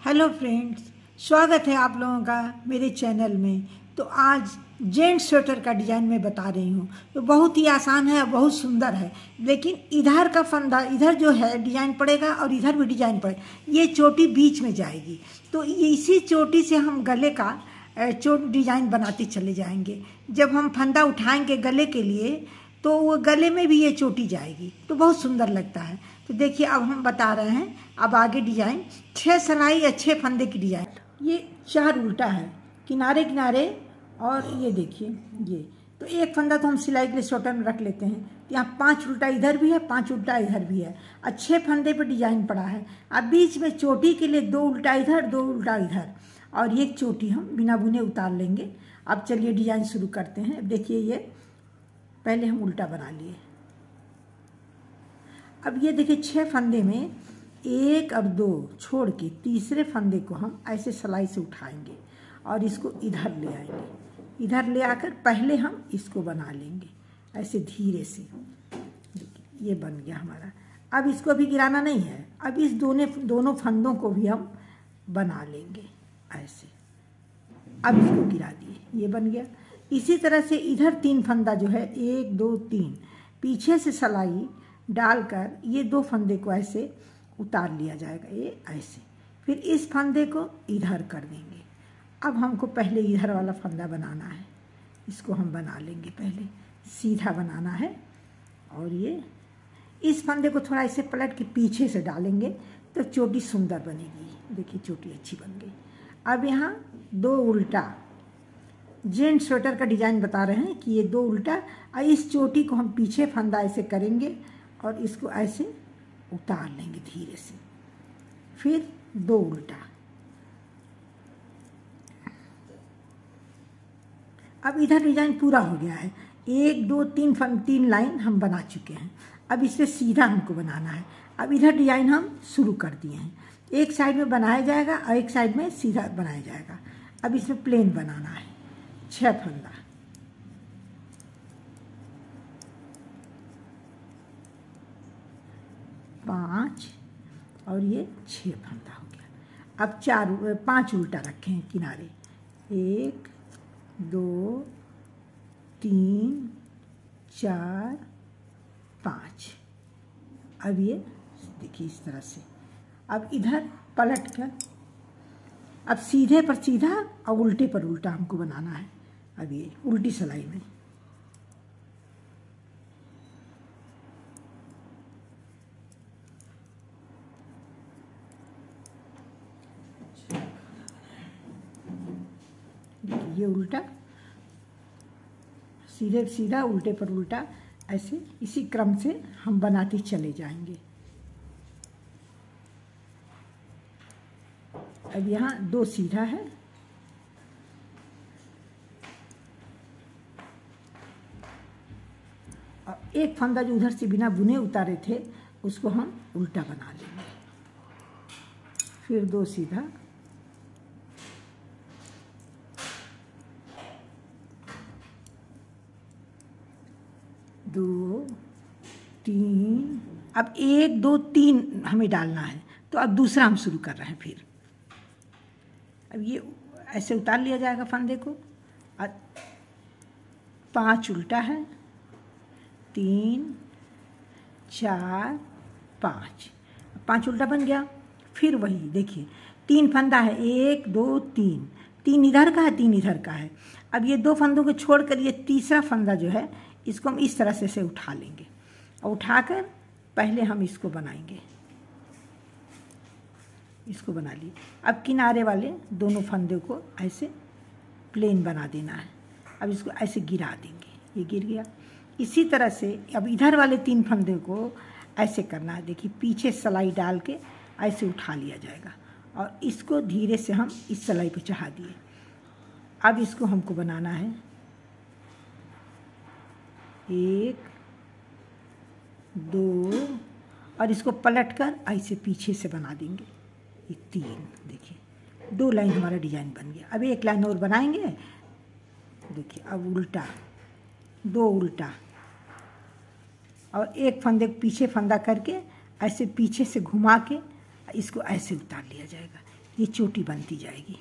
Hello friends, स्वागत है आप लोगों का मेरे चैनल में। तो आज जेंट स्वेटर का डिज़ाइन मैं बता रही हूँ। तो बहुत ही आसान है और बहुत सुंदर है। लेकिन इधर का फंदा, इधर जो है डिज़ाइन पड़ेगा और इधर भी डिज़ाइन पड़ेगा ये चोटी बीच में जाएगी। तो ये इसी चोटी से हम गले का चोट डिज़ाइन बनाते चले जाएँगे। जब हम फंदा उठाएँगे गले के लिए तो वो गले में भी ये चोटी जाएगी। तो बहुत सुंदर लगता है। तो देखिए, अब हम बता रहे हैं, अब आगे डिज़ाइन। छः सलाई या छः फंदे की डिज़ाइन। ये चार उल्टा है किनारे किनारे और ये देखिए, ये। तो एक फंदा तो हम सिलाई के लिए स्वेटर में रख लेते हैं। तो यहाँ पाँच उल्टा इधर भी है, पाँच उल्टा इधर भी है। और छः फंदे पर डिज़ाइन पड़ा है। अब बीच में चोटी के लिए दो उल्टा इधर, दो उल्टा इधर। और एक चोटी हम बिना बुने उतार लेंगे। अब चलिए डिज़ाइन शुरू करते हैं। देखिए ये पहले हम उल्टा बना लिए। अब ये देखिए छः फंदे में एक और दो छोड़ के तीसरे फंदे को हम ऐसे सलाई से उठाएँगे और इसको इधर ले आएँगे। इधर ले आकर पहले हम इसको बना लेंगे, ऐसे धीरे से। ये बन गया हमारा। अब इसको भी गिराना नहीं है। अब इस दोनों दोनों फंदों को भी हम बना लेंगे, ऐसे। अब इसको गिरा दिए। ये बन गया। इसी तरह से इधर तीन फंदा जो है, एक, दो, तीन, पीछे से सलाई डालकर ये दो फंदे को ऐसे उतार लिया जाएगा, ये ऐसे। फिर इस फंदे को इधर कर देंगे। अब हमको पहले इधर वाला फंदा बनाना है। इसको हम बना लेंगे पहले। सीधा बनाना है और ये। इस फंदे को थोड़ा ऐसे पलट के पीछे से डालेंगे तो चोटी सुंदर बनेगी। देखिए चोटी अच्छी बन गई। अब यहाँ दो उल्टा जेंट स्वेटर का डिज़ाइन बता रहे हैं कि ये दो उल्टा और इस चोटी को हम पीछे फंदा ऐसे करेंगे और इसको ऐसे उतार लेंगे धीरे से। फिर दो उल्टा। अब इधर डिज़ाइन पूरा हो गया है। एक, दो, तीन फन तीन लाइन हम बना चुके हैं। अब इसे सीधा हमको बनाना है। अब इधर डिज़ाइन हम शुरू कर दिए हैं। एक साइड में बनाया जाएगा और एक साइड में सीधा बनाया जाएगा। अब इसमें प्लेन बनाना है। छह फंदा पाँच और ये छः फंदा हो गया अब चार, पाँच उल्टा रखे हैं किनारे। एक, दो, तीन, चार, पाँच। अब ये, देखिए इस तरह से। अब इधर पलट कर अब सीधे पर सीधा और उल्टे पर उल्टा हमको बनाना है। अब ये उल्टी सिलाई में। ये उल्टा, सीधे सीधा उल्टे पर उल्टा, ऐसे इसी क्रम से हम बनाते चले जाएँगे। अब यहाँ दो सीधा है और एक फंदा जो उधर से बिना बुने उतारे थे, उसको हम उल्टा बना लेंगे। फिर दो सीधा। दो, तीन। अब एक, दो, तीन हमें डालना है तो अब दूसरा हम शुरू कर रहे हैं फिर। अब ये ऐसे उतार लिया जाएगा फंदे को। पाँच उल्टा है। तीन, चार, पाँच। पाँच उल्टा बन गया। फिर वही, देखिए, तीन फंदा है। एक, दो, तीन। तीन इधर का है, तीन इधर का है। अब ये दो फंदों को छोड़कर ये तीसरा फंदा जो है, इसको हम इस तरह से से उठा लेंगे। और उठाकर पहले हम इसको बनाएँगे। इसको बना लिए। अब किनारे वाले दोनों फंदे को ऐसे प्लेन बना देना है। अब इसको ऐसे गिरा देंगे। ये गिर गया। इसी तरह से अब इधर वाले तीन फंदे को ऐसे करना है। देखिए, पीछे सलाई डाल के ऐसे उठा लिया जाएगा और इसको धीरे से हम इस सलाई पे चढ़ा दिए। अब इसको हमको बनाना है। एक, दो, और इसको पलट कर ऐसे पीछे से बना देंगे। ये तीन, देखिए, दो लाइन हमारा डिज़ाइन बन गया। अब एक लाइन और बनाएँगे। देखिए, अब उल्टा, दो उल्टा और एक फंदे को पीछे फंदा करके ऐसे पीछे से घुमा के इसको ऐसे उतार लिया जाएगा। ये चोटी बनती जाएगी।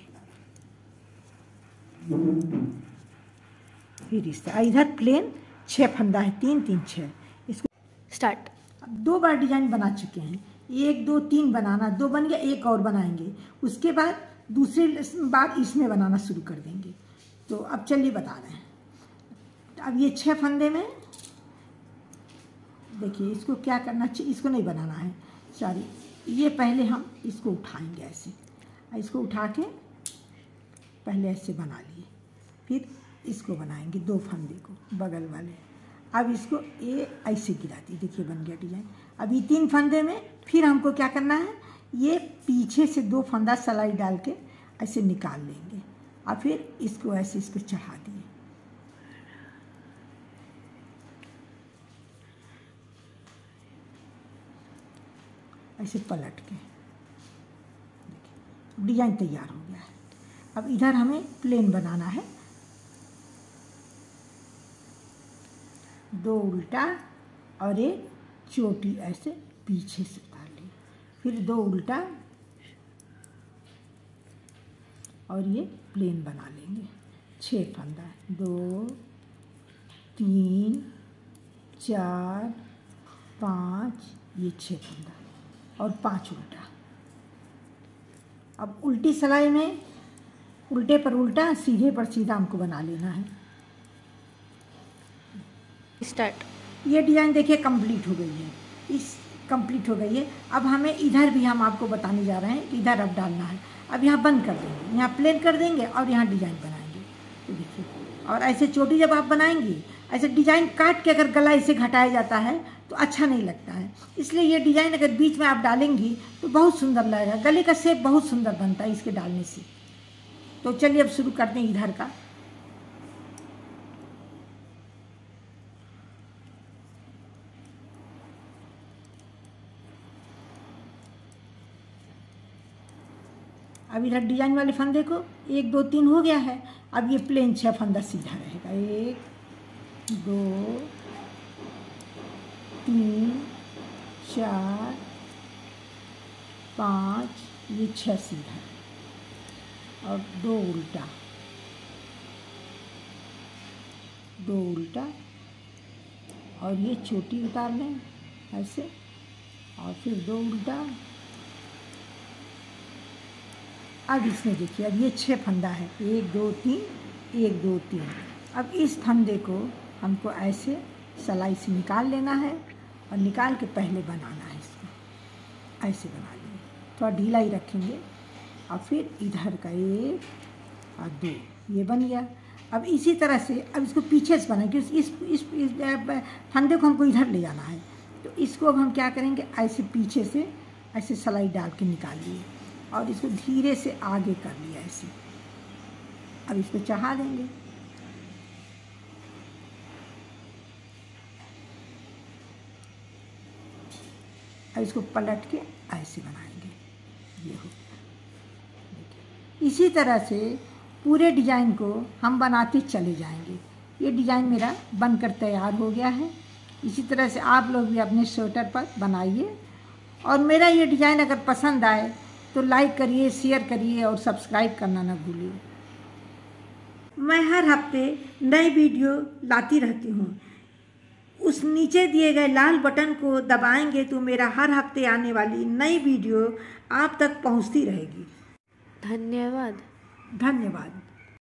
फिर इस इधर प्लेन छः फंदा है तीन तीन छः इसको स्टार्ट अब दो बार डिज़ाइन बना चुके हैं। एक दो तीन बनाना दो बन गया एक और बनाएँगे। उसके बाद दूसरे बार इसमें बनाना शुरू कर देंगे। तो अब चलिए बता रहे हैं। अब ये छः फंदे में देखिए, इसको क्या करना चाहिए इसको नहीं बनाना है। सॉरी ये पहले हम इसको उठाएँगे ऐसे। इसको उठा के पहले ऐसे बना लिए। फिर इसको बनाएँगे दो फंदे को, बगल वाले। अब इसको ये ऐसे गिरा दी देखिए, बन गया डिज़ाइन। ये तीन फंदे में फिर हमको क्या करना है? ये पीछे से दो फंदा सलाई डाल के ऐसे निकाल लेंगे। और फिर इसको ऐसे इसको चढ़ा दिए। ऐसे पलट के। देखिए, डिज़ाइन तैयार हो गया है। अब इधर हमें प्लेन बनाना है। दो उल्टा और एक चोटी ऐसे पीछे से उतार ली फिर दो उल्टा और ये प्लेन बना लेंगे। छः फंदा दो, तीन, चार, पाँच, ये छः फंदा और पाँच उल्टा। अब उल्टी सिलाई में उल्टे पर उल्टा सीधे पर सीधा हमको बना लेना है। स्टार्ट ये डिज़ाइन देखिए कंप्लीट हो गई है। इस कंप्लीट हो गई है। अब हमें इधर भी हम आपको बताने जा रहे हैं कि इधर अब डालना है। अब यहाँ बंद कर देंगे। यहाँ प्लेन कर देंगे और यहाँ डिज़ाइन बनाएँगे। तो देखिए। और ऐसे चोटी जब आप बनाएँगी ऐसे डिज़ाइन काट के अगर गला इसे घटाया जाता है अच्छा नहीं लगता है। इसलिए ये डिज़ाइन अगर बीच में आप डालेंगी तो बहुत सुंदर लगेगा। गले का शेप बहुत सुंदर बनता है इसके डालने से। तो चलिए अब शुरू करते हैं इधर का। अब इधर डिज़ाइन वाले फंदे को एक, दो, तीन हो गया है। अब ये प्लेन छः फंदा सीधा रहेगा। एक, दो तीन, चार, पाँच, ये छः सीधा और दो उल्टा। दो उल्टा। और ये छोटी उतार लें ऐसे। और फिर दो उल्टा। अब इसमें देखिए, अब ये छः फंदा है। एक, दो, तीन, एक, दो, तीन। अब इस फंदे को हमको ऐसे सलाई से निकाल लेना है। और निकाल के पहले बनाना है इसको। ऐसे बना लिए थोड़ा ढीला ही रखेंगे। और फिर इधर का एक और दो। ये बन गया। अब इसी तरह से अब इसको पीछे से बनाएँगे इस इस, इस, इस फंदे को हमको इधर ले जाना है। तो इसको अब हम क्या करेंगे? ऐसे पीछे से ऐसे सलाई डाल के निकाल लिए। और इसको धीरे से आगे कर लिया ऐसे अब इसको चढ़ा देंगे। अब इसको पलट के ऐसे बनाएँगे। ये हो। इसी तरह से पूरे डिज़ाइन को हम बनाते चले जाएँगे। ये डिज़ाइन मेरा बनकर तैयार हो गया है। इसी तरह से आप लोग भी अपने स्वेटर पर बनाइए। और मेरा ये डिज़ाइन अगर पसंद आए तो लाइक करिए, शेयर करिए और सब्सक्राइब करना ना भूलिए। मैं हर हफ़्ते नई वीडियो लाती रहती हूँ। उस नीचे दिए गए लाल बटन को दबाएँगे तो मेरा हर हफ़्ते आने वाली नई वीडियो आप तक पहुँचती रहेगी। धन्यवाद। धन्यवाद।